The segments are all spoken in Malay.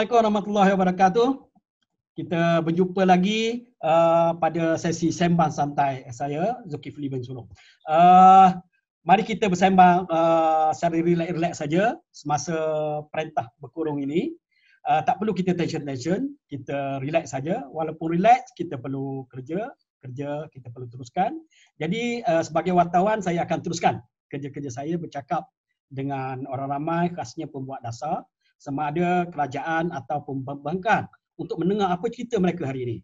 Assalamualaikum warahmatullahi wabarakatuh. Kita berjumpa lagi uh, pada sesi sembang santai saya Zulkifli bin Sulong. Uh, mari kita bersembang uh, secara relax-relax saja semasa perintah berkurung ini. Uh, tak perlu kita tension-tension, kita relax saja. Walaupun relax, kita perlu kerja, kerja kita perlu teruskan. Jadi uh, sebagai wartawan saya akan teruskan kerja-kerja saya bercakap dengan orang ramai khasnya pembuat dasar sama ada kerajaan ataupun pembangkang untuk mendengar apa cerita mereka hari ini.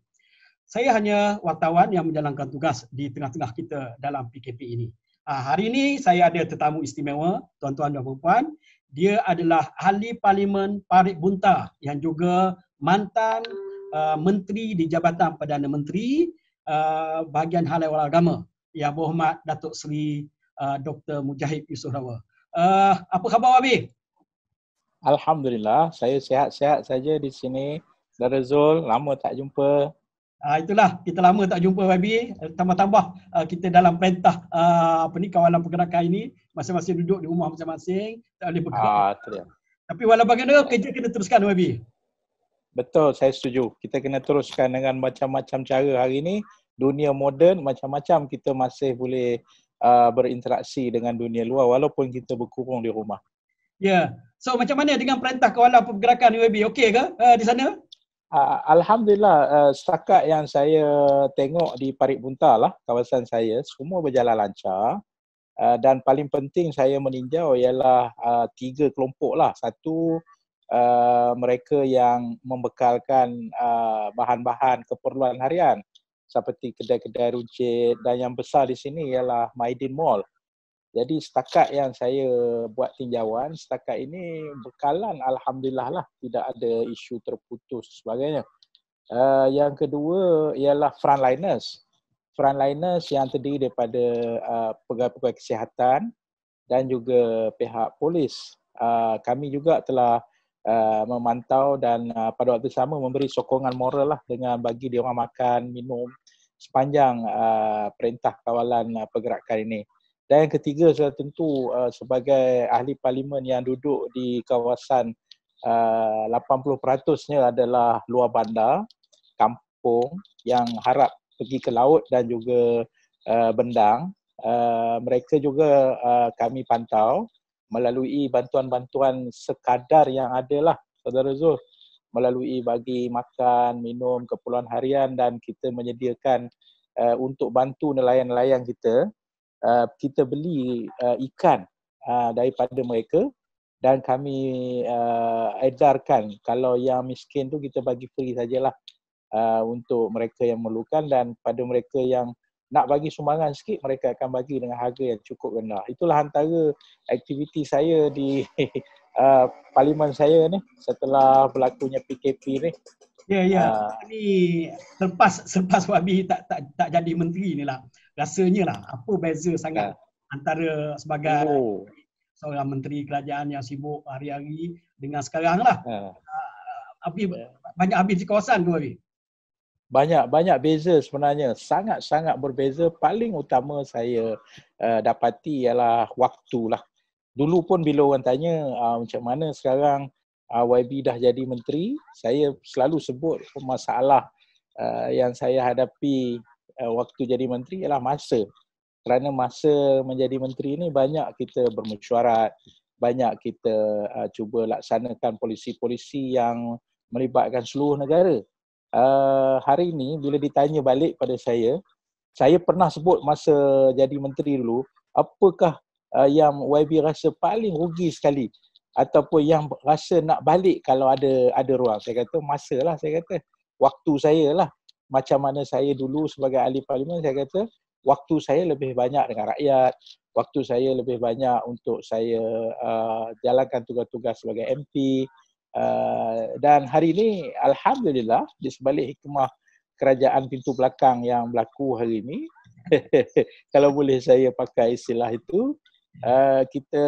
Saya hanya wartawan yang menjalankan tugas di tengah-tengah kita dalam PKP ini. Ha, hari ini saya ada tetamu istimewa, tuan-tuan dan puan-puan. Dia adalah ahli parlimen Parit Bunta yang juga mantan uh, menteri di Jabatan Perdana Menteri uh, bahagian hal ehwal agama yang berhormat Datuk Seri uh, Dr. Mujahid Yusof Rawa. Uh, apa khabar Wabi? Alhamdulillah, saya sihat-sihat saja di sini. Saudara Zul, lama tak jumpa. Uh, itulah, kita lama tak jumpa YB. Tambah-tambah uh, kita dalam perintah uh, apa ni kawalan pergerakan ini, masing-masing duduk di rumah masing-masing, tak boleh bergerak. Ah, Tapi walau bagaimana, kerja kena teruskan YB. Betul, saya setuju. Kita kena teruskan dengan macam-macam cara hari ini. Dunia moden, macam-macam kita masih boleh uh, berinteraksi dengan dunia luar walaupun kita berkurung di rumah. Ya. Yeah. So macam mana dengan perintah kawalan pergerakan UAB? Okey ke uh, di sana? Uh, Alhamdulillah uh, setakat yang saya tengok di Parit Bunta lah kawasan saya semua berjalan lancar uh, dan paling penting saya meninjau ialah uh, tiga kelompok lah. Satu uh, mereka yang membekalkan uh, bahan-bahan keperluan harian seperti kedai-kedai runcit dan yang besar di sini ialah Maidin Mall. Jadi setakat yang saya buat tinjauan, setakat ini bekalan Alhamdulillah lah tidak ada isu terputus sebagainya. Uh, yang kedua ialah frontliners. Frontliners yang terdiri daripada uh, pegawai-pegawai kesihatan dan juga pihak polis. Uh, kami juga telah uh, memantau dan uh, pada waktu sama memberi sokongan moral lah dengan bagi dia orang makan, minum sepanjang uh, perintah kawalan uh, pergerakan ini. Dan yang ketiga sudah tentu uh, sebagai ahli parlimen yang duduk di kawasan uh, 80%-nya adalah luar bandar, kampung yang harap pergi ke laut dan juga uh, bendang. Uh, mereka juga uh, kami pantau melalui bantuan-bantuan sekadar yang ada lah saudara Zul melalui bagi makan, minum, keperluan harian dan kita menyediakan uh, untuk bantu nelayan-nelayan kita uh, kita beli uh, ikan uh, daripada mereka dan kami uh, edarkan kalau yang miskin tu kita bagi free sajalah uh, untuk mereka yang memerlukan dan pada mereka yang nak bagi sumbangan sikit mereka akan bagi dengan harga yang cukup rendah. Itulah antara aktiviti saya di uh, parlimen saya ni setelah berlakunya PKP ni. Ya ya. Uh, ni selepas selepas Wabi tak tak tak jadi menteri ni lah. Rasanya lah apa beza sangat uh, antara sebagai oh. seorang menteri kerajaan yang sibuk hari-hari dengan sekarang lah. Uh, uh, Abi banyak habis di kawasan tu Abi banyak banyak beza sebenarnya sangat sangat berbeza paling utama saya uh, dapati ialah waktu lah dulu pun bila orang tanya uh, macam mana sekarang YB dah jadi menteri saya selalu sebut masalah uh, yang saya hadapi uh, waktu jadi menteri ialah masa. Kerana masa menjadi menteri ini banyak kita bermesyuarat banyak kita uh, cuba laksanakan polisi-polisi yang melibatkan seluruh negara. Hari ini bila ditanya balik pada saya, saya pernah sebut masa jadi menteri dulu, apakah yang YB rasa paling rugi sekali ataupun yang rasa nak balik kalau ada ada ruang. Saya kata masa lah saya kata. Waktu saya lah. Macam mana saya dulu sebagai ahli parlimen saya kata waktu saya lebih banyak dengan rakyat. Waktu saya lebih banyak untuk saya uh, jalankan tugas-tugas sebagai MP. Uh, dan hari ini alhamdulillah di sebalik hikmah kerajaan pintu belakang yang berlaku hari ini kalau boleh saya pakai istilah itu uh, kita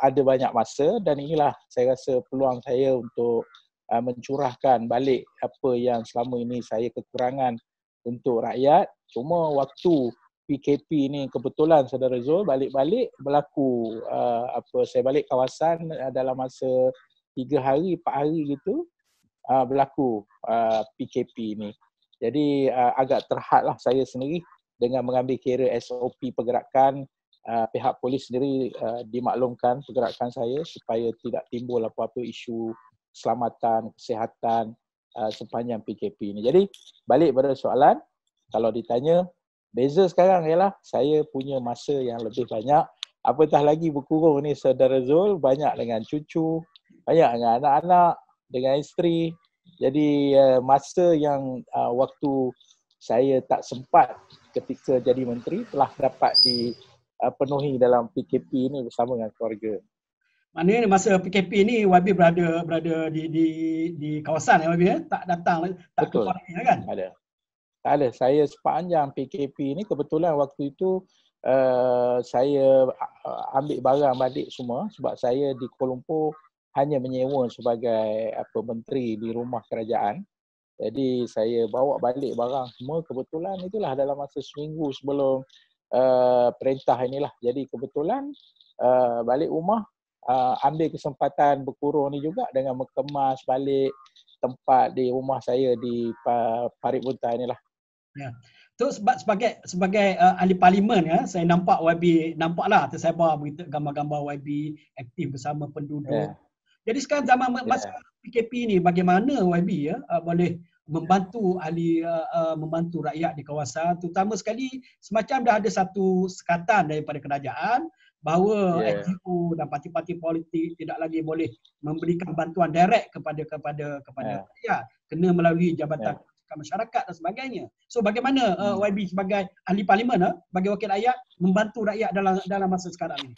ada banyak masa dan inilah saya rasa peluang saya untuk uh, mencurahkan balik apa yang selama ini saya kekurangan untuk rakyat cuma waktu PKP ini kebetulan saudara Zul balik-balik berlaku uh, apa saya balik kawasan uh, dalam masa tiga hari, empat hari gitu uh, berlaku uh, PKP ini. Jadi uh, agak terhadlah saya sendiri dengan mengambil kira SOP pergerakan uh, pihak polis sendiri uh, dimaklumkan pergerakan saya supaya tidak timbul apa-apa isu keselamatan, kesihatan uh, sepanjang PKP ini. Jadi balik pada soalan, kalau ditanya beza sekarang ialah saya punya masa yang lebih banyak apatah lagi berkurung ni saudara Zul banyak dengan cucu, banyak dengan anak-anak, dengan isteri. Jadi uh, masa yang uh, waktu saya tak sempat ketika jadi menteri telah dapat dipenuhi uh, dalam PKP ini bersama dengan keluarga. Maknanya masa PKP ni YB berada berada di di di kawasan ya YB ya? Tak datang tak Betul. lagi kan? Ada. Tak ada. Saya sepanjang PKP ni kebetulan waktu itu uh, saya uh, ambil barang balik semua sebab saya di Kuala Lumpur hanya menyewa sebagai apa menteri di rumah kerajaan. Jadi saya bawa balik barang semua kebetulan itulah dalam masa seminggu sebelum uh, perintah inilah. Jadi kebetulan uh, balik rumah uh, ambil kesempatan berkurung ni juga dengan mengemas balik tempat di rumah saya di Parit Bunta inilah. Ya. Tu sebab sebagai sebagai uh, ahli parlimen ya, saya nampak YB nampaklah tersebar berita gambar-gambar YB aktif bersama penduduk. Yeah. Jadi sekarang zaman yeah. masa PKP ni bagaimana YB ya uh, boleh membantu ahli uh, uh, membantu rakyat di kawasan terutama sekali semacam dah ada satu sekatan daripada kerajaan bahawa yeah. NGO dan parti-parti politik tidak lagi boleh memberikan bantuan direct kepada kepada kepada yeah. rakyat kena melalui jabatan yeah masyarakat dan sebagainya. So bagaimana uh, hmm. YB sebagai ahli parlimen uh, bagi wakil rakyat membantu rakyat dalam dalam masa sekarang ini?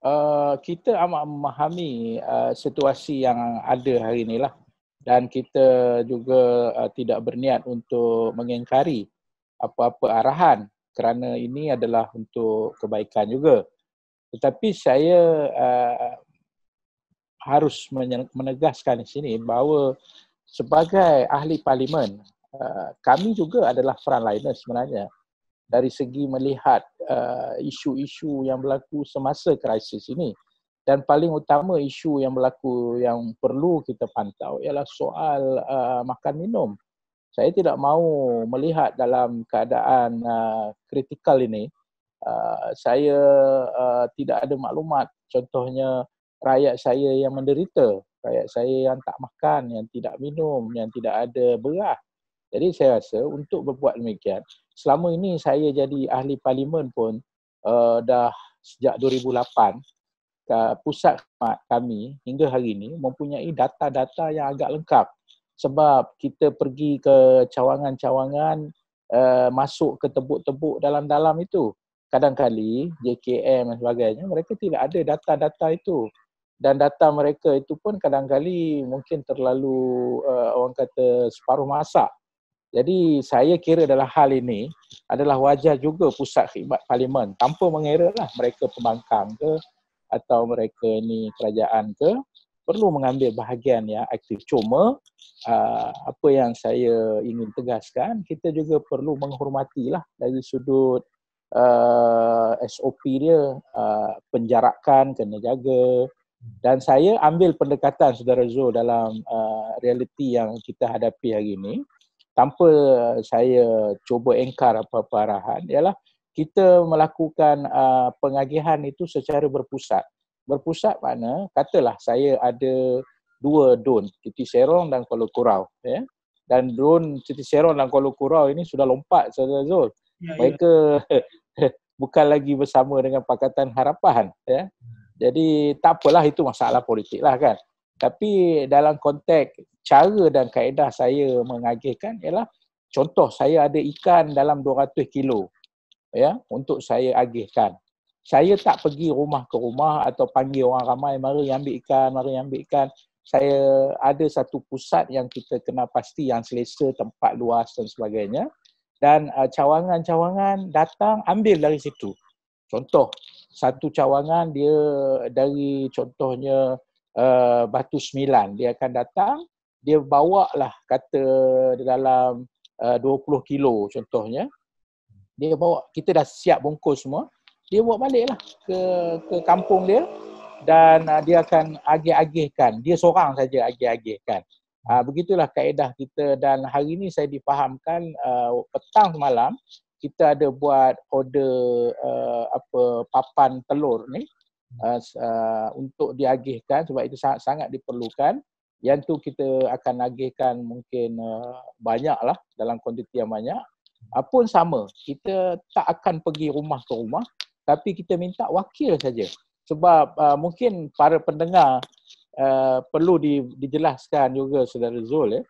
Uh, kita amat memahami uh, situasi yang ada hari ini lah dan kita juga uh, tidak berniat untuk mengingkari apa-apa arahan kerana ini adalah untuk kebaikan juga. Tetapi saya uh, harus menegaskan di sini bahawa sebagai ahli parlimen, uh, kami juga adalah frontliner sebenarnya dari segi melihat uh, isu-isu yang berlaku semasa krisis ini. Dan paling utama isu yang berlaku yang perlu kita pantau ialah soal uh, makan minum. Saya tidak mahu melihat dalam keadaan uh, kritikal ini, uh, saya uh, tidak ada maklumat contohnya rakyat saya yang menderita rakyat saya yang tak makan, yang tidak minum, yang tidak ada beras. Jadi saya rasa untuk berbuat demikian, selama ini saya jadi ahli parlimen pun uh, dah sejak 2008, uh, pusat kami hingga hari ini mempunyai data-data yang agak lengkap. Sebab kita pergi ke cawangan-cawangan, uh, masuk ke tebuk-tebuk dalam-dalam itu. Kadang-kali JKM dan sebagainya, mereka tidak ada data-data itu dan data mereka itu pun kadang-kali mungkin terlalu uh, orang kata separuh masa. Jadi saya kira dalam hal ini adalah wajar juga pusat khidmat parlimen tanpa mengira lah mereka pembangkang ke atau mereka ni kerajaan ke perlu mengambil bahagian ya aktif. Cuma uh, apa yang saya ingin tegaskan kita juga perlu menghormatilah dari sudut uh, SOP dia uh, penjarakan kena jaga dan saya ambil pendekatan saudara Zul dalam uh, realiti yang kita hadapi hari ini tanpa saya cuba engkar apa-apa arahan ialah kita melakukan uh, pengagihan itu secara berpusat. Berpusat mana katalah saya ada dua don, Titi Serong dan Kuala Kurau ya. Dan don Titi Serong dan Kuala Kurau ini sudah lompat saudara Zul. Ya, ya. Mereka ya. bukan lagi bersama dengan Pakatan Harapan ya. Jadi tak apalah itu masalah politik lah kan. Tapi dalam konteks cara dan kaedah saya mengagihkan ialah contoh saya ada ikan dalam 200 kilo ya untuk saya agihkan. Saya tak pergi rumah ke rumah atau panggil orang ramai mari ambil ikan, mari ambil ikan. Saya ada satu pusat yang kita kena pasti yang selesa, tempat luas dan sebagainya. Dan uh, cawangan-cawangan datang ambil dari situ. Contoh, satu cawangan dia dari contohnya uh, Batu Sembilan. Dia akan datang, dia bawa lah kata dalam uh, 20 kilo contohnya. Dia bawa, kita dah siap bungkus semua. Dia bawa balik lah ke, ke kampung dia dan uh, dia akan agih-agihkan. Dia seorang saja agih-agihkan. Uh, begitulah kaedah kita dan hari ini saya difahamkan uh, petang malam kita ada buat order uh, apa papan telur ni uh, uh, untuk diagihkan sebab itu sangat sangat diperlukan. Yang tu kita akan agihkan mungkin uh, banyaklah dalam kuantiti yang banyak. Apun sama, kita tak akan pergi rumah ke rumah tapi kita minta wakil saja. Sebab uh, mungkin para pendengar uh, perlu di, dijelaskan juga saudara Zul ya.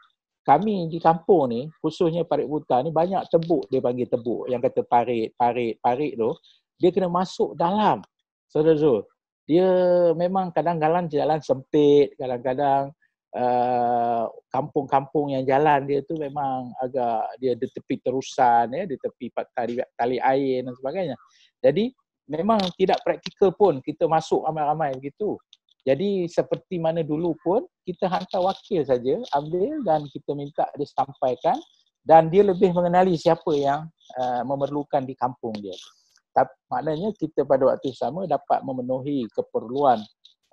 Kami di kampung ni, khususnya Parit Buta ni banyak tebuk dia panggil tebuk yang kata parit, parit, parit tu. Dia kena masuk dalam. Saudara Zul, dia memang kadang-kadang jalan sempit, kadang-kadang uh, kampung-kampung yang jalan dia tu memang agak dia di tepi terusan ya, di tepi tali, tali air dan sebagainya. Jadi memang tidak praktikal pun kita masuk ramai-ramai begitu. Jadi seperti mana dulu pun kita hantar wakil saja ambil dan kita minta dia sampaikan dan dia lebih mengenali siapa yang uh, memerlukan di kampung dia. Tapi maknanya kita pada waktu sama dapat memenuhi keperluan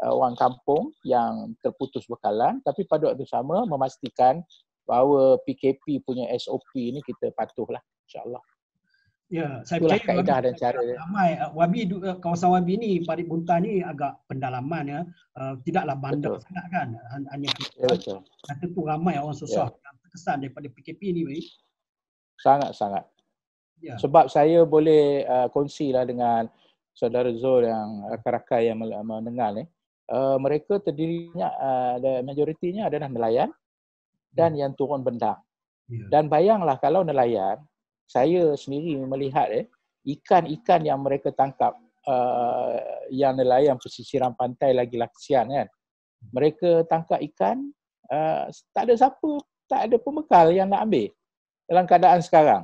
orang kampung yang terputus bekalan tapi pada waktu sama memastikan bahawa PKP punya SOP ni kita patuhlah insya-Allah. Ya, saya Itulah percaya kaedah dan cara dia. Ramai uh, Wabi uh, kawasan Wabi ni Parit Bunta ni agak pendalaman ya. Uh, tidaklah bandar sangat kan. Hanya ya, betul. Dan tentu ramai orang susah ya. terkesan daripada PKP ni Wabi. Sangat sangat. Ya. Sebab saya boleh uh, kongsilah dengan saudara Zul yang rakan-rakan yang mendengar ni. Uh, mereka terdirinya uh, majoritinya adalah nelayan dan ya. yang turun bendang. Ya. Dan bayanglah kalau nelayan saya sendiri melihat eh ikan-ikan yang mereka tangkap uh, yang nelayan pesisiran pantai lagi kesian kan. Mereka tangkap ikan uh, tak ada siapa, tak ada pembekal yang nak ambil dalam keadaan sekarang.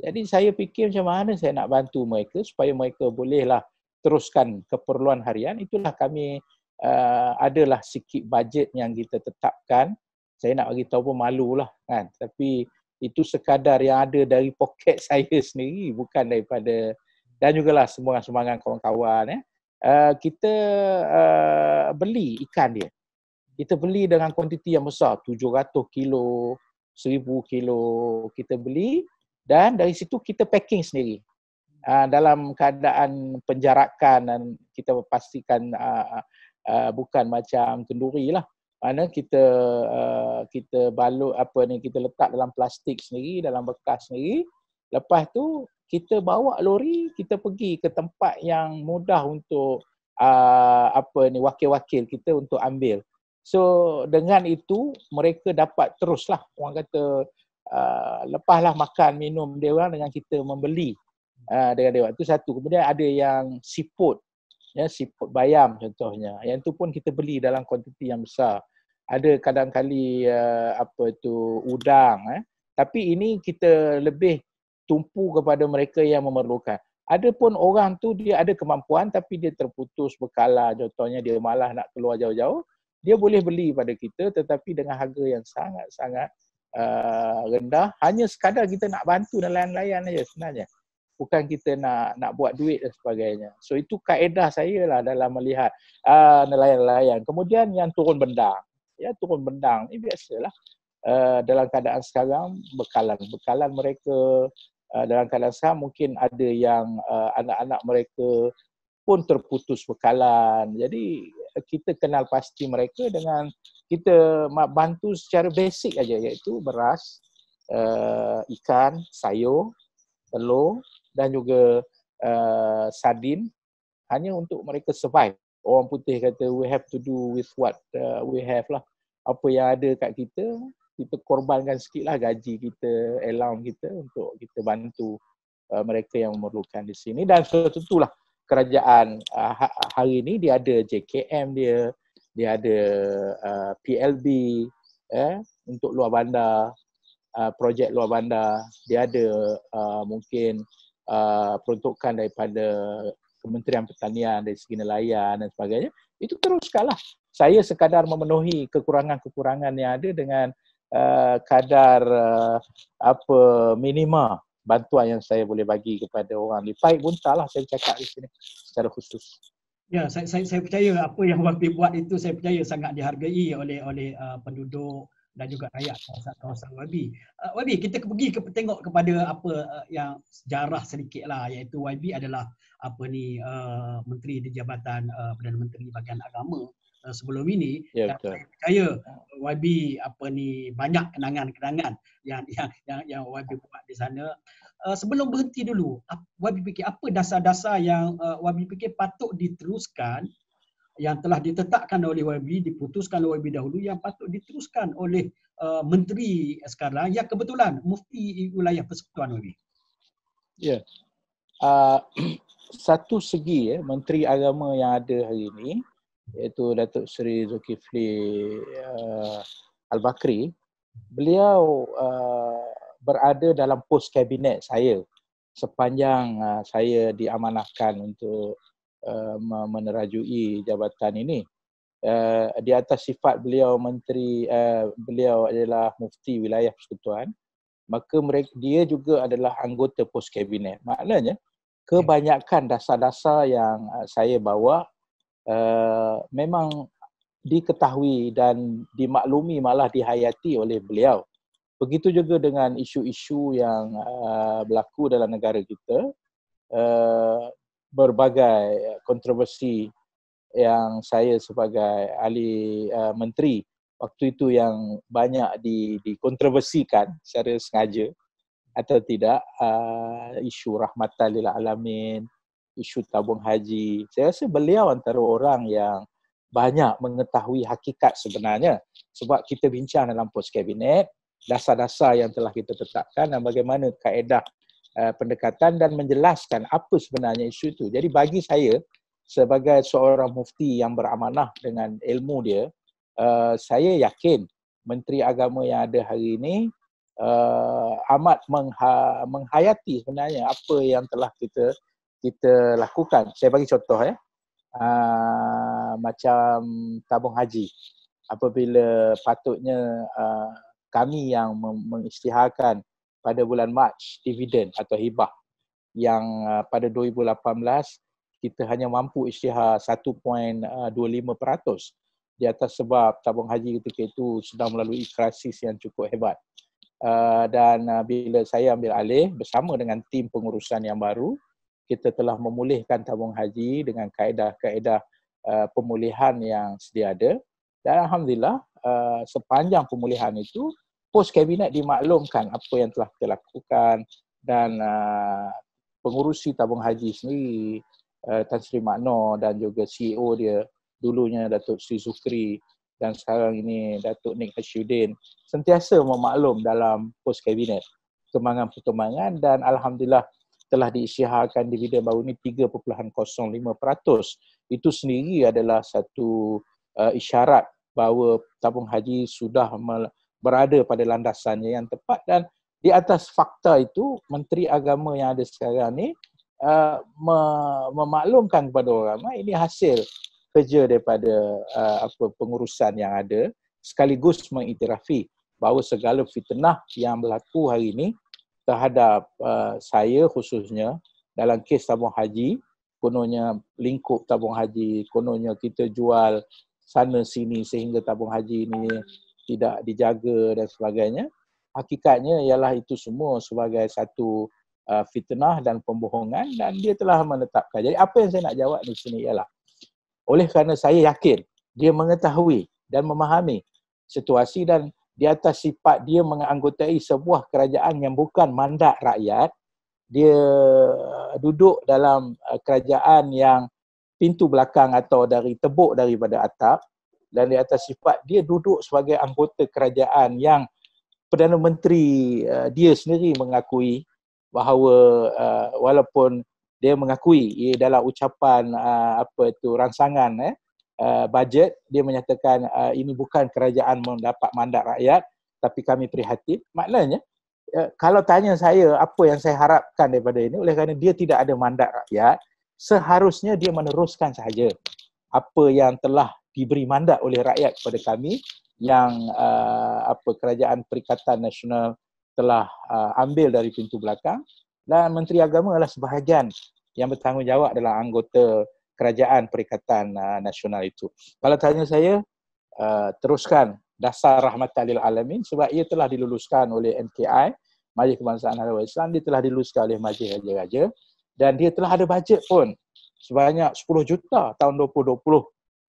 Jadi saya fikir macam mana saya nak bantu mereka supaya mereka bolehlah teruskan keperluan harian. Itulah kami uh, adalah sikit bajet yang kita tetapkan. Saya nak bagi tahu pun malulah kan. Tapi itu sekadar yang ada dari poket saya sendiri bukan daripada dan juga lah semua semangat kawan-kawan ya. Uh, kita uh, beli ikan dia. Kita beli dengan kuantiti yang besar, 700 kilo, 1000 kilo kita beli dan dari situ kita packing sendiri. Uh, dalam keadaan penjarakan dan kita pastikan uh, uh, bukan macam kenduri lah. Mana kita uh, kita balut apa ni kita letak dalam plastik sendiri dalam bekas sendiri. Lepas tu kita bawa lori kita pergi ke tempat yang mudah untuk uh, apa ni wakil-wakil kita untuk ambil. So dengan itu mereka dapat teruslah orang kata uh, lepaslah makan minum dia orang dengan kita membeli uh, dengan dia itu satu. Kemudian ada yang siput ya siput bayam contohnya. Yang tu pun kita beli dalam kuantiti yang besar. Ada kadang-kali uh, apa tu udang eh. Tapi ini kita lebih tumpu kepada mereka yang memerlukan. Ada pun orang tu dia ada kemampuan tapi dia terputus bekala contohnya dia malah nak keluar jauh-jauh dia boleh beli pada kita tetapi dengan harga yang sangat-sangat uh, rendah. Hanya sekadar kita nak bantu nelayan-nelayan aja sebenarnya bukan kita nak nak buat duit dan sebagainya. So itu kaedah saya lah dalam melihat uh, nelayan-nelayan. Kemudian yang turun bendang. Ya turun bendang ini biasalah uh, dalam keadaan sekarang bekalan. Bekalan mereka uh, dalam keadaan sekarang mungkin ada yang uh, anak-anak mereka pun terputus bekalan. Jadi kita kenal pasti mereka dengan kita bantu secara basic aja iaitu beras uh, ikan sayur telur dan juga uh, sardin hanya untuk mereka survive. Orang putih kata we have to do with what uh, we have lah. Apa yang ada kat kita kita korbankan sikit lah gaji kita allowance kita untuk kita bantu uh, mereka yang memerlukan di sini. Dan tentulah kerajaan uh, hari ini dia ada JKM dia dia ada uh, PLB eh untuk luar bandar uh, projek luar bandar. Dia ada uh, mungkin uh, peruntukan daripada Kementerian Pertanian dari segi nelayan dan sebagainya, itu teruskanlah. Saya sekadar memenuhi kekurangan-kekurangan yang ada dengan uh, kadar uh, apa minima bantuan yang saya boleh bagi kepada orang di Paik Buntalah saya cakap di sini secara khusus. Ya, saya, saya, saya percaya apa yang Wafi buat itu saya percaya sangat dihargai oleh oleh uh, penduduk dan juga rakyat kawasan-kawasan YB. Uh, YB kita pergi ke, tengok kepada apa uh, yang sejarah sedikit lah iaitu YB adalah apa ni uh, menteri di jabatan uh, Perdana Menteri bahagian agama uh, sebelum ini ya, dan saya percaya YB apa ni banyak kenangan-kenangan yang yang yang yang YB buat di sana. Uh, sebelum berhenti dulu, YB fikir apa dasar-dasar yang uh, YB fikir patut diteruskan yang telah ditetapkan oleh YB, diputuskan oleh YB dahulu yang patut diteruskan oleh uh, menteri sekarang yang kebetulan mufti wilayah persekutuan YB. Ya. Yeah. Uh, satu segi ya, menteri agama yang ada hari ini iaitu Datuk Seri Zulkifli uh, Al-Bakri, beliau uh, berada dalam pos kabinet saya sepanjang uh, saya diamanahkan untuk Uh, menerajui jabatan ini. Uh, di atas sifat beliau menteri, uh, beliau adalah mufti wilayah persekutuan, maka mereka, dia juga adalah anggota pos kabinet. Maknanya, kebanyakan dasar-dasar yang saya bawa uh, memang diketahui dan dimaklumi malah dihayati oleh beliau. Begitu juga dengan isu-isu yang uh, berlaku dalam negara kita. Uh, berbagai kontroversi yang saya sebagai ahli uh, menteri waktu itu yang banyak di dikontroversikan secara sengaja atau tidak uh, isu rahmatan lil alamin isu tabung haji. Saya rasa beliau antara orang yang banyak mengetahui hakikat sebenarnya sebab kita bincang dalam pos kabinet dasar-dasar yang telah kita tetapkan dan bagaimana kaedah uh, pendekatan dan menjelaskan apa sebenarnya isu itu. Jadi bagi saya sebagai seorang mufti yang beramanah dengan ilmu dia, uh, saya yakin Menteri Agama yang ada hari ini uh, amat mengha- menghayati sebenarnya apa yang telah kita kita lakukan. Saya bagi contoh ya. Uh, macam tabung haji apabila patutnya uh, kami yang mengisytiharkan pada bulan Mac dividen atau hibah yang uh, pada 2018 kita hanya mampu isytihar 1.25% di atas sebab tabung haji ketika itu sedang melalui krisis yang cukup hebat. Uh, dan uh, bila saya ambil alih bersama dengan tim pengurusan yang baru, kita telah memulihkan tabung haji dengan kaedah-kaedah uh, pemulihan yang sedia ada. Dan Alhamdulillah uh, sepanjang pemulihan itu pos kabinet dimaklumkan apa yang telah kita lakukan dan uh, pengurusi tabung haji sendiri uh, Tan Sri Makno dan juga CEO dia dulunya Datuk Sri Zukri dan sekarang ini Datuk Nik Hashiuddin sentiasa memaklum dalam pos kabinet kembangan-perkembangan dan Alhamdulillah telah diisyaharkan dividen baru ini 3.05%. Itu sendiri adalah satu uh, isyarat bahawa tabung haji sudah berada pada landasannya yang tepat dan di atas fakta itu menteri agama yang ada sekarang ni uh, memaklumkan kepada orang ramai ini hasil kerja daripada uh, apa pengurusan yang ada sekaligus mengiktirafi bahawa segala fitnah yang berlaku hari ini terhadap uh, saya khususnya dalam kes tabung haji kononnya lingkup tabung haji kononnya kita jual sana sini sehingga tabung haji ini tidak dijaga dan sebagainya hakikatnya ialah itu semua sebagai satu uh, fitnah dan pembohongan dan dia telah menetapkan. Jadi apa yang saya nak jawab di sini ialah oleh kerana saya yakin dia mengetahui dan memahami situasi dan di atas sifat dia menganggotai sebuah kerajaan yang bukan mandat rakyat dia duduk dalam uh, kerajaan yang pintu belakang atau dari tebuk daripada atap dan di atas sifat dia duduk sebagai anggota kerajaan yang Perdana Menteri uh, dia sendiri mengakui bahawa uh, walaupun dia mengakui ia dalam ucapan uh, apa itu rangsangan eh uh, bajet dia menyatakan uh, ini bukan kerajaan mendapat mandat rakyat tapi kami prihatin. Maknanya uh, kalau tanya saya apa yang saya harapkan daripada ini oleh kerana dia tidak ada mandat rakyat seharusnya dia meneruskan sahaja apa yang telah diberi mandat oleh rakyat kepada kami yang uh, apa kerajaan perikatan nasional telah uh, ambil dari pintu belakang dan menteri agama adalah sebahagian yang bertanggungjawab adalah anggota kerajaan perikatan uh, nasional itu. Kalau tanya saya uh, teruskan dasar rahmatan lil alamin sebab ia telah diluluskan oleh NKI Majlis Kebangsaan Harapan Islam dia telah diluluskan oleh Majlis Raja-Raja dan dia telah ada bajet pun sebanyak 10 juta tahun 2020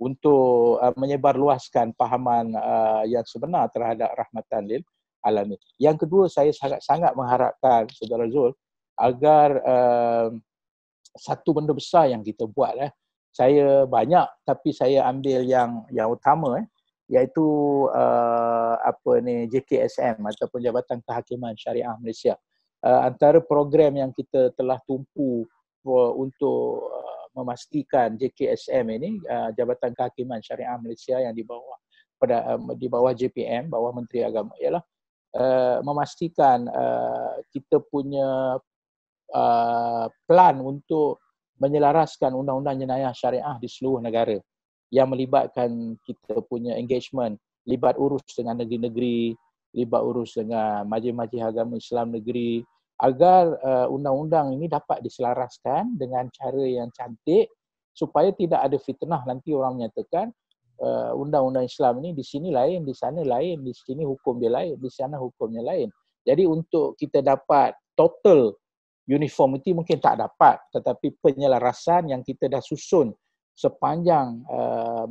untuk uh, menyebarluaskan pahaman uh, yang sebenar terhadap rahmatan lil alamin. Yang kedua saya sangat-sangat mengharapkan saudara Zul agar uh, satu benda besar yang kita buat eh saya banyak tapi saya ambil yang yang utama eh iaitu uh, apa ni JKSM ataupun Jabatan Kehakiman Syariah Malaysia. Uh, antara program yang kita telah tumpu uh, untuk memastikan JKSM ini uh, Jabatan Kehakiman Syariah Malaysia yang di bawah pada uh, di bawah JPM bawah Menteri Agama ialah uh, memastikan uh, kita punya uh, plan untuk menyelaraskan undang-undang jenayah syariah di seluruh negara yang melibatkan kita punya engagement, libat urus dengan negeri-negeri, libat urus dengan majlis-majlis agama Islam negeri agar uh, undang-undang ini dapat diselaraskan dengan cara yang cantik supaya tidak ada fitnah nanti orang menyatakan uh, undang-undang Islam ini di sini lain, di sana lain, di sini hukum dia lain, di sana hukumnya lain. Jadi untuk kita dapat total uniformity mungkin tak dapat tetapi penyelarasan yang kita dah susun sepanjang uh,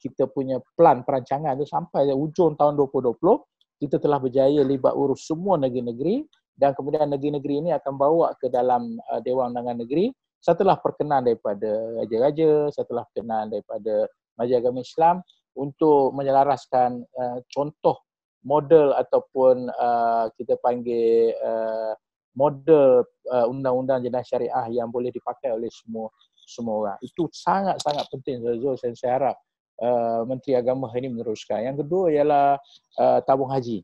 kita punya plan perancangan itu sampai ujung tahun 2020 kita telah berjaya libat urus semua negeri-negeri dan kemudian negeri-negeri ini akan bawa ke dalam uh, Dewan Undangan Negeri setelah perkenan daripada raja-raja, setelah perkenan daripada Majlis Agama Islam untuk menyelaraskan uh, contoh model ataupun uh, kita panggil uh, model uh, undang-undang jenayah syariah yang boleh dipakai oleh semua semua orang. Itu sangat-sangat penting Zul dan saya harap uh, Menteri Agama ini meneruskan. Yang kedua ialah uh, tabung haji.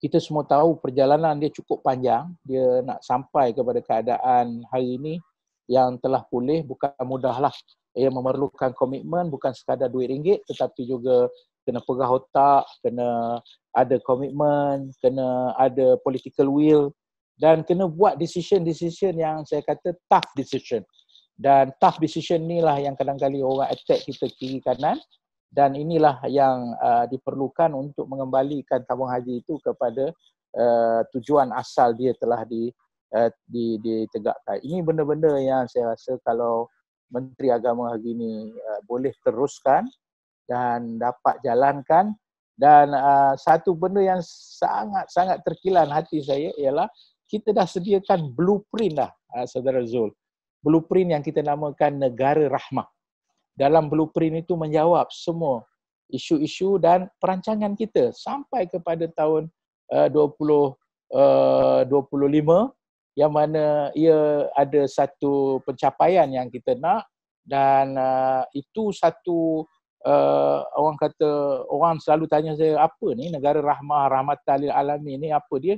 Kita semua tahu perjalanan dia cukup panjang. Dia nak sampai kepada keadaan hari ini yang telah pulih bukan mudahlah. Ia memerlukan komitmen bukan sekadar duit ringgit tetapi juga kena pegah otak, kena ada komitmen, kena ada political will dan kena buat decision-decision yang saya kata tough decision dan tough decision inilah yang kadang-kadang orang attack kita kiri kanan dan inilah yang uh, diperlukan untuk mengembalikan tabung haji itu kepada uh, tujuan asal dia telah di uh, di ditegakkan. Ini benda-benda yang saya rasa kalau Menteri Agama hari ini uh, boleh teruskan dan dapat jalankan dan uh, satu benda yang sangat-sangat terkilan hati saya ialah kita dah sediakan blueprint dah uh, saudara Zul blueprint yang kita namakan negara rahmah. Dalam blueprint itu menjawab semua isu-isu dan perancangan kita sampai kepada tahun uh, 20 uh, 25 yang mana ia ada satu pencapaian yang kita nak dan uh, itu satu uh, orang kata orang selalu tanya saya apa ni negara rahmah rahmatan lil alamin ni? Apa dia?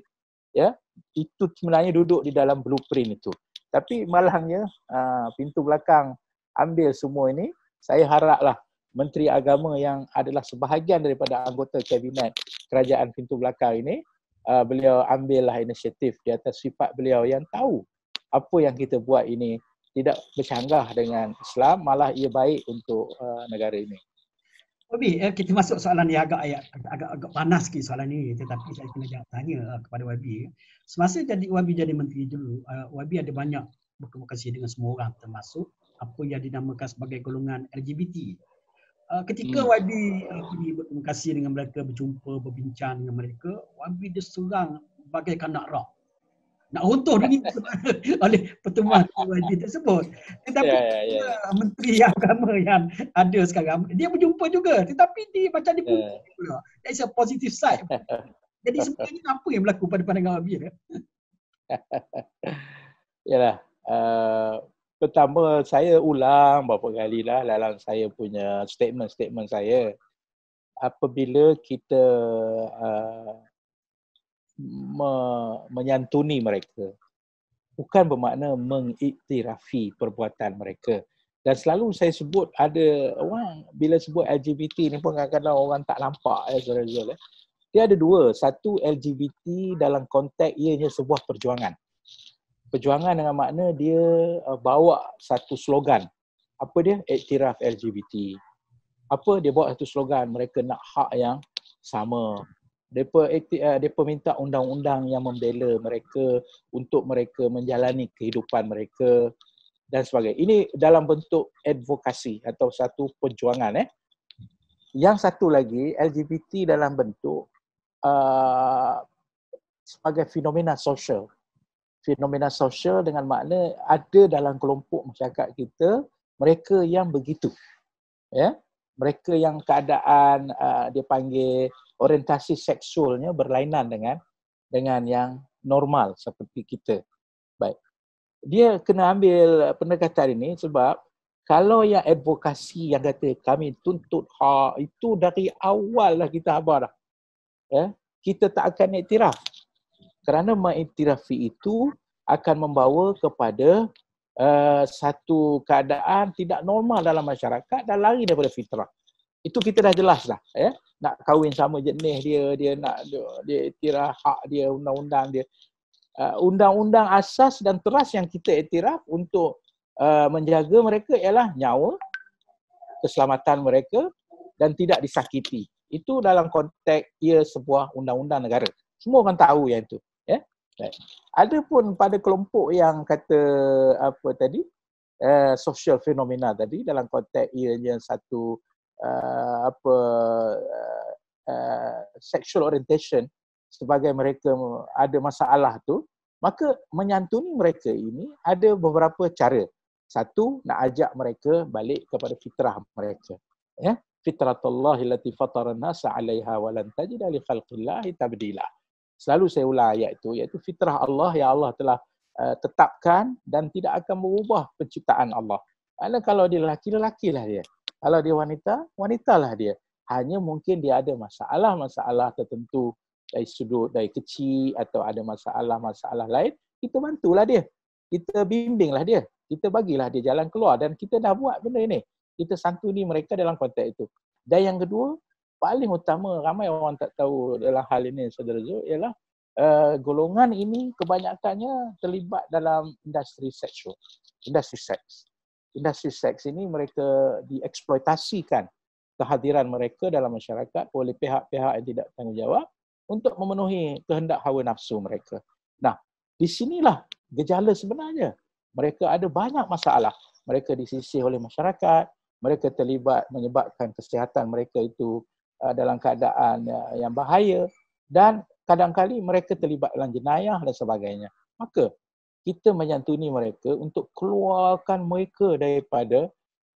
Ya itu sebenarnya duduk di dalam blueprint itu. Tapi malangnya ah, pintu belakang ambil semua ini, saya haraplah Menteri Agama yang adalah sebahagian daripada anggota kabinet kerajaan pintu belakang ini, ah, beliau ambillah inisiatif di atas sifat beliau yang tahu apa yang kita buat ini tidak bercanggah dengan Islam, malah ia baik untuk ah, negara ini. Wabi, eh, kita masuk soalan ni agak agak agak, agak panas sikit soalan ni tetapi saya kena jawab tanya uh, kepada Wabi. Semasa jadi Wabi jadi menteri dulu, uh, Wabi ada banyak berkomunikasi dengan semua orang termasuk apa yang dinamakan sebagai golongan LGBT. Uh, ketika hmm. Uh, pergi berkomunikasi dengan mereka, berjumpa, berbincang dengan mereka, Wabi diserang bagaikan nak rock nak runtuh dunia oleh pertemuan KYG tersebut. Tetapi yeah, yeah, yeah. menteri agama yang ada sekarang, dia berjumpa juga tetapi dia macam dia yeah. pula. That's a positive side. Jadi sebenarnya apa yang berlaku pada pandangan? Ya? Yalah. Uh, pertama saya ulang beberapa kali lah dalam saya punya statement-statement saya. Apabila kita uh, me, menyantuni mereka bukan bermakna mengiktirafi perbuatan mereka dan selalu saya sebut ada orang bila sebut LGBT ni pun kadang-kadang orang tak nampak ya saudara Zul ya. Dia ada dua, satu LGBT dalam konteks ianya sebuah perjuangan. Perjuangan dengan makna dia uh, bawa satu slogan. Apa dia? Iktiraf LGBT. apa dia buat satu slogan mereka nak hak yang sama Depa uh, depa minta undang-undang yang membela mereka untuk mereka menjalani kehidupan mereka dan sebagainya. Ini dalam bentuk advokasi atau satu perjuangan eh. Yang satu lagi LGBT dalam bentuk uh, sebagai fenomena sosial. Fenomena sosial dengan makna ada dalam kelompok masyarakat kita mereka yang begitu. Ya. Mereka yang keadaan uh, dia panggil orientasi seksualnya berlainan dengan dengan yang normal seperti kita. Baik. Dia kena ambil pendekatan ini sebab kalau yang advokasi yang kata kami tuntut hak itu dari awal lah kita abar dah. Ya, kita tak akan iktiraf. Kerana mengiktirafi itu akan membawa kepada uh, satu keadaan tidak normal dalam masyarakat dan lari daripada fitrah. Itu kita dah jelas dah. Ya nak kahwin sama jenis dia, dia nak dia, dia iktiraf hak dia, undang-undang dia. Uh, undang-undang asas dan teras yang kita iktiraf untuk uh, menjaga mereka ialah nyawa, keselamatan mereka dan tidak disakiti. Itu dalam konteks ia sebuah undang-undang negara. Semua orang tahu yang itu. Yeah? Ada pun pada kelompok yang kata apa tadi, uh, social fenomena tadi dalam konteks ianya satu uh, apa uh, uh, sexual orientation sebagai mereka ada masalah tu maka menyantuni mereka ini ada beberapa cara. Satu nak ajak mereka balik kepada fitrah mereka. Ya fitratullah allati fatara an-nasa 'alaiha wa lan tajida li khalqillahi tabdila selalu saya ulang ayat itu iaitu fitrah Allah yang Allah telah uh, tetapkan dan tidak akan berubah penciptaan Allah. Karena kalau dia lelaki, lelakilah dia. Kalau dia wanita, wanitalah dia. Hanya mungkin dia ada masalah-masalah tertentu dari sudut dari kecil atau ada masalah-masalah lain, kita bantulah dia. Kita bimbinglah dia. Kita bagilah dia jalan keluar dan kita dah buat benda ini. Kita santuni mereka dalam konteks itu. Dan yang kedua, paling utama ramai orang tak tahu dalam hal ini saudara Zul ialah uh, golongan ini kebanyakannya terlibat dalam industri seksual, industri seks industri seks ini mereka dieksploitasikan kehadiran mereka dalam masyarakat oleh pihak-pihak yang tidak tanggungjawab untuk memenuhi kehendak hawa nafsu mereka. Nah, di sinilah gejala sebenarnya. Mereka ada banyak masalah. Mereka disisih oleh masyarakat, mereka terlibat menyebabkan kesihatan mereka itu uh, dalam keadaan uh, yang bahaya dan kadang-kali mereka terlibat dalam jenayah dan sebagainya. Maka kita menyantuni mereka untuk keluarkan mereka daripada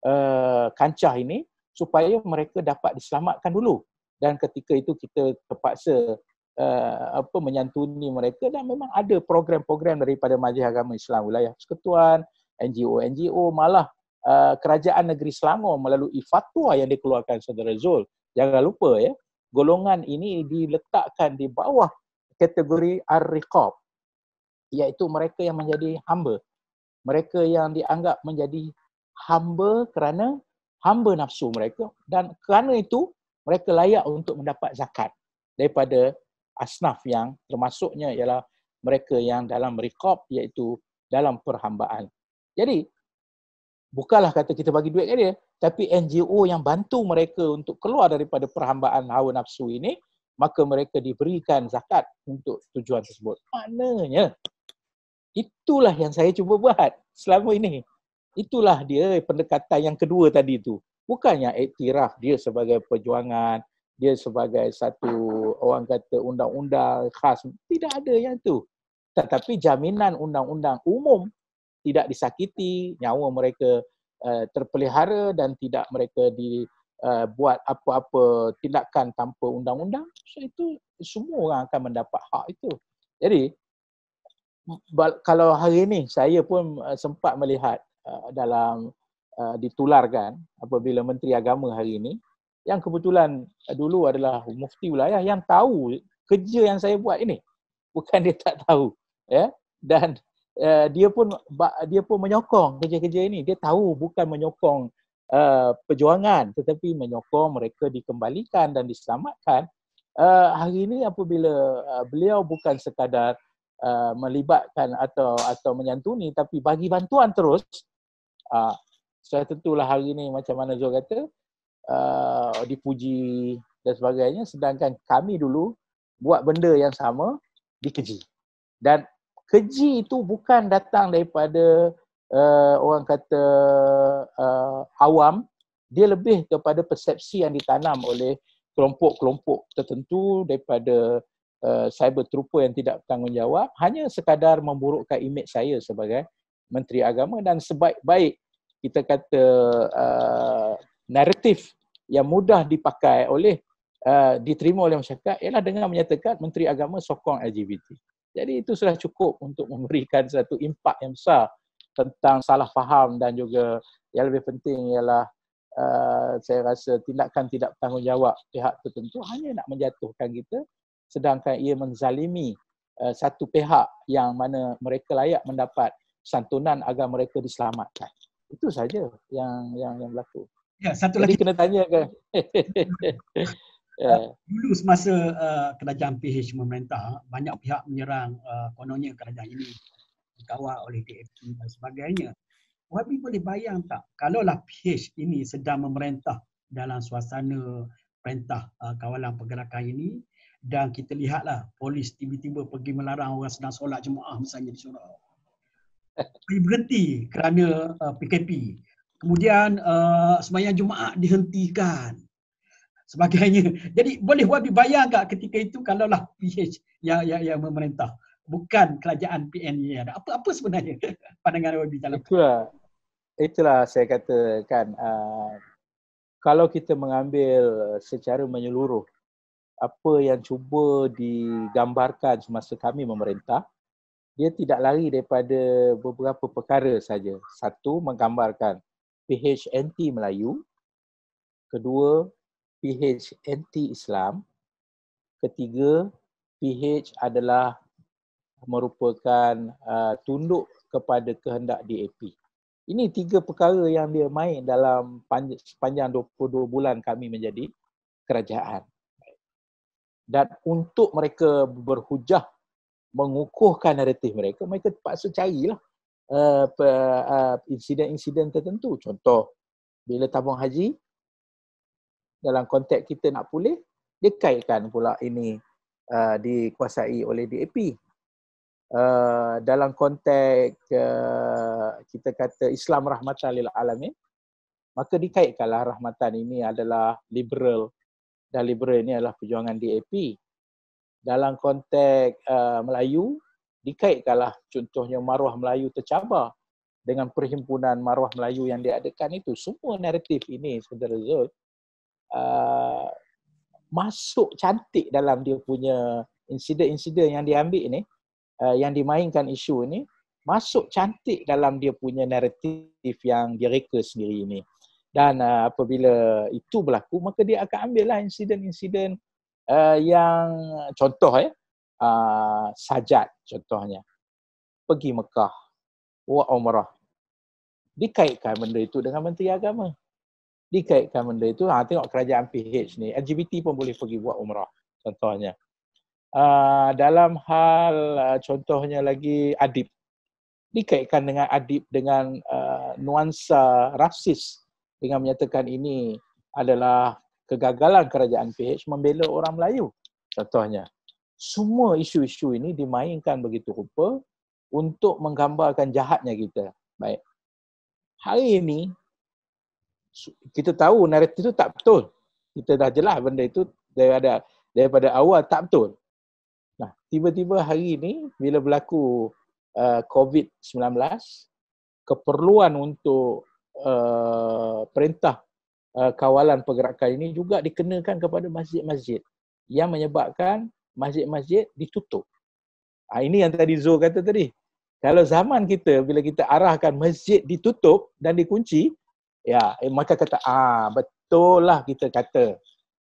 uh, kancah ini supaya mereka dapat diselamatkan dulu dan ketika itu kita terpaksa uh, apa menyantuni mereka dan memang ada program-program daripada Majlis Agama Islam Wilayah Persekutuan NGO-NGO malah uh, kerajaan negeri Selangor melalui fatwa yang dikeluarkan Saudara Zul jangan lupa ya golongan ini diletakkan di bawah kategori ar-riqab iaitu mereka yang menjadi hamba. Mereka yang dianggap menjadi hamba kerana hamba nafsu mereka dan kerana itu mereka layak untuk mendapat zakat daripada asnaf yang termasuknya ialah mereka yang dalam rekop iaitu dalam perhambaan. Jadi bukanlah kata kita bagi duit ke dia tapi NGO yang bantu mereka untuk keluar daripada perhambaan hawa nafsu ini maka mereka diberikan zakat untuk tujuan tersebut. Maknanya Itulah yang saya cuba buat selama ini. Itulah dia pendekatan yang kedua tadi tu. Bukannya iktiraf dia sebagai perjuangan, dia sebagai satu orang kata undang-undang khas. Tidak ada yang tu. Tetapi jaminan undang-undang umum tidak disakiti, nyawa mereka uh, terpelihara dan tidak mereka dibuat uh, apa-apa tindakan tanpa undang-undang. So itu semua orang akan mendapat hak itu. Jadi kalau hari ini saya pun uh, sempat melihat uh, dalam uh, ditularkan apabila Menteri Agama hari ini yang kebetulan dulu adalah mufti wilayah yang tahu kerja yang saya buat ini bukan dia tak tahu ya dan uh, dia pun dia pun menyokong kerja-kerja ini. Dia tahu bukan menyokong uh, perjuangan tetapi menyokong mereka dikembalikan dan diselamatkan. Uh, hari ini apabila uh, beliau bukan sekadar Uh, melibatkan atau atau menyantuni tapi bagi bantuan terus uh, saya tentulah hari ini macam mana Zul kata uh, dipuji dan sebagainya. Sedangkan kami dulu buat benda yang sama dikeji. Dan keji itu bukan datang daripada uh, orang kata uh, awam, dia lebih kepada persepsi yang ditanam oleh kelompok-kelompok tertentu daripada uh, cyber trooper yang tidak bertanggungjawab hanya sekadar memburukkan imej saya sebagai menteri agama dan sebaik-baik kita kata uh, naratif yang mudah dipakai oleh uh, diterima oleh masyarakat ialah dengan menyatakan menteri agama sokong LGBT. Jadi itu sudah cukup untuk memberikan satu impak yang besar tentang salah faham dan juga yang lebih penting ialah uh, saya rasa tindakan tidak bertanggungjawab pihak tertentu hanya nak menjatuhkan kita sedangkan ia menzalimi uh, satu pihak yang mana mereka layak mendapat santunan agar mereka diselamatkan. Itu saja yang yang yang berlaku. Ya, satu Jadi lagi kena tanya ke? yeah. Dulu semasa uh, kerajaan PH memerintah, banyak pihak menyerang uh, kononnya kerajaan ini dikawal oleh DAP dan sebagainya. Wabi boleh bayang tak kalaulah PH ini sedang memerintah dalam suasana perintah uh, kawalan pergerakan ini dan kita lihatlah polis tiba-tiba pergi melarang orang sedang solat jemaah misalnya di surau. Berhenti kerana uh, PKP. Kemudian uh, sembahyang Jumaat dihentikan sebagainya. Jadi boleh Wabi bayang tak ketika itu kalaulah PH yang yang, yang memerintah bukan kerajaan PN yang ada. Apa apa sebenarnya pandangan Wabi dalam itulah itulah saya katakan uh, kalau kita mengambil secara menyeluruh apa yang cuba digambarkan semasa kami memerintah dia tidak lari daripada beberapa perkara saja. Satu menggambarkan PH anti Melayu. Kedua PH anti-Islam. Ketiga, PH adalah merupakan uh, tunduk kepada kehendak DAP. Ini tiga perkara yang dia main dalam panj- sepanjang 22 bulan kami menjadi kerajaan. Dan untuk mereka berhujah mengukuhkan naratif mereka, mereka terpaksa carilah uh, uh, insiden-insiden tertentu. Contoh, bila tabung haji, dalam konteks kita nak pulih, dia kaitkan pula ini uh, dikuasai oleh DAP. Uh, dalam konteks uh, kita kata Islam rahmatan lil alamin, maka dikaitkanlah rahmatan ini adalah liberal dan liberal ini adalah perjuangan DAP. Dalam konteks uh, Melayu, dikaitkanlah contohnya maruah Melayu tercabar dengan perhimpunan maruah Melayu yang diadakan itu. Semua naratif ini, saudara Zul, uh, masuk cantik dalam dia punya insiden-insiden yang diambil ini, uh, yang dimainkan isu ini, masuk cantik dalam dia punya naratif yang dia reka sendiri ini. Dan uh, apabila itu berlaku, maka dia akan ambillah insiden-insiden uh, yang contoh ya, uh, sajat contohnya. Pergi Mekah, buat umrah. Dikaitkan benda itu dengan Menteri Agama dikaitkan benda itu, ha, tengok kerajaan PH ni, LGBT pun boleh pergi buat umrah contohnya. Uh, dalam hal uh, contohnya lagi adib, dikaitkan dengan adib dengan uh, nuansa rasis dengan menyatakan ini adalah kegagalan kerajaan PH membela orang Melayu contohnya. Semua isu-isu ini dimainkan begitu rupa untuk menggambarkan jahatnya kita. Baik. Hari ini kita tahu naratif itu tak betul. Kita dah jelas benda itu daripada daripada awal tak betul. Nah, tiba-tiba hari ini bila berlaku uh, COVID-19, keperluan untuk uh, perintah uh, kawalan pergerakan ini juga dikenakan kepada masjid-masjid yang menyebabkan masjid-masjid ditutup. Ha, ini yang tadi Zul kata tadi. Kalau zaman kita, bila kita arahkan masjid ditutup dan dikunci, Ya, eh, maka kata, ah betul lah kita kata.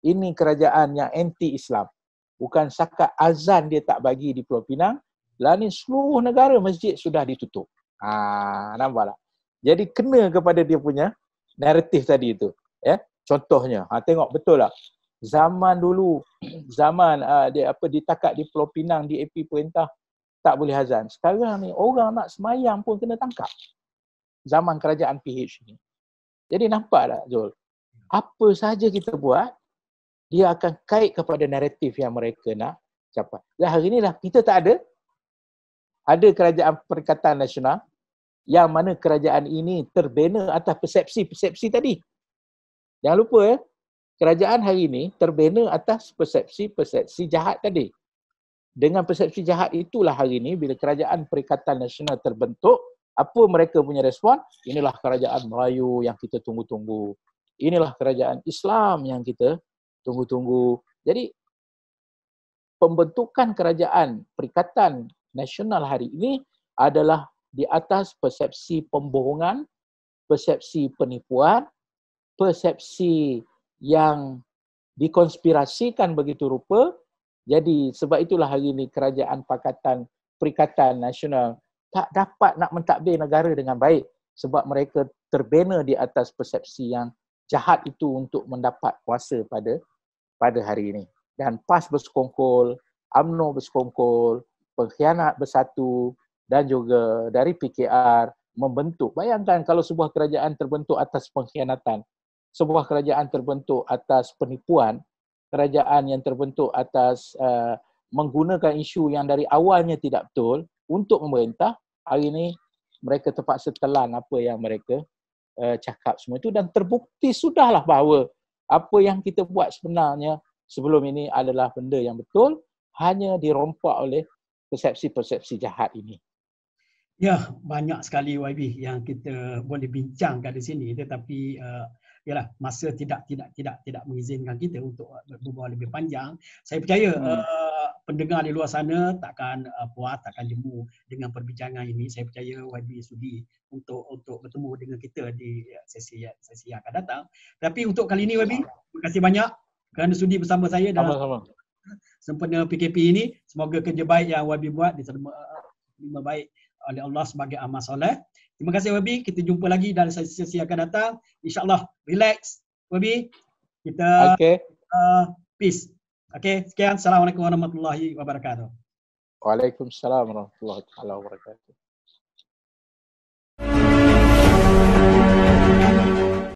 Ini kerajaan yang anti-Islam. Bukan sakat azan dia tak bagi di Pulau Pinang. Ni seluruh negara masjid sudah ditutup. Ah, nampak tak? Jadi kena kepada dia punya naratif tadi itu. Ya, contohnya, ha, tengok betul lah. Zaman dulu, zaman uh, dia apa ditakat di Pulau Pinang di AP perintah tak boleh azan. Sekarang ni orang nak semayang pun kena tangkap. Zaman kerajaan PH ni. Jadi nampak tak Zul? apa sahaja kita buat, dia akan kait kepada naratif yang mereka nak capai. Dan hari ini dah kita tak ada. Ada kerajaan perikatan nasional yang mana kerajaan ini terbina atas persepsi-persepsi tadi. Jangan lupa ya, kerajaan hari ini terbina atas persepsi-persepsi jahat tadi. Dengan persepsi jahat itulah hari ini bila kerajaan perikatan nasional terbentuk, apa mereka punya respon? Inilah kerajaan Melayu yang kita tunggu-tunggu. Inilah kerajaan Islam yang kita tunggu-tunggu. Jadi pembentukan kerajaan Perikatan Nasional hari ini adalah di atas persepsi pembohongan, persepsi penipuan, persepsi yang dikonspirasikan begitu rupa. Jadi sebab itulah hari ini kerajaan Pakatan Perikatan Nasional tak dapat nak mentadbir negara dengan baik sebab mereka terbina di atas persepsi yang jahat itu untuk mendapat kuasa pada pada hari ini. Dan PAS bersekongkol, AMNO bersekongkol, pengkhianat bersatu dan juga dari PKR membentuk. Bayangkan kalau sebuah kerajaan terbentuk atas pengkhianatan, sebuah kerajaan terbentuk atas penipuan, kerajaan yang terbentuk atas uh, menggunakan isu yang dari awalnya tidak betul untuk memerintah, hari ini mereka terpaksa telan apa yang mereka uh, cakap semua itu dan terbukti sudahlah bahawa apa yang kita buat sebenarnya sebelum ini adalah benda yang betul hanya dirompak oleh persepsi-persepsi jahat ini. Ya, banyak sekali YB yang kita boleh bincangkan di sini tetapi uh, yalah masa tidak tidak tidak tidak mengizinkan kita untuk berbual lebih panjang. Saya percaya hmm. uh, pendengar di luar sana takkan uh, puas, takkan jemu dengan perbincangan ini. Saya percaya YB sudi untuk untuk bertemu dengan kita di sesi sesi yang akan datang. Tapi untuk kali ini YB, terima kasih banyak kerana sudi bersama saya dalam Sama-sama. sempena PKP ini. Semoga kerja baik yang YB buat diterima uh, baik oleh Allah sebagai amal soleh. Terima kasih YB. Kita jumpa lagi dalam sesi-sesi yang akan datang. InsyaAllah. Relax. YB. Kita okay. uh, peace. Okay. Sekian. Assalamualaikum warahmatullahi wabarakatuh. Waalaikumsalam warahmatullahi wabarakatuh.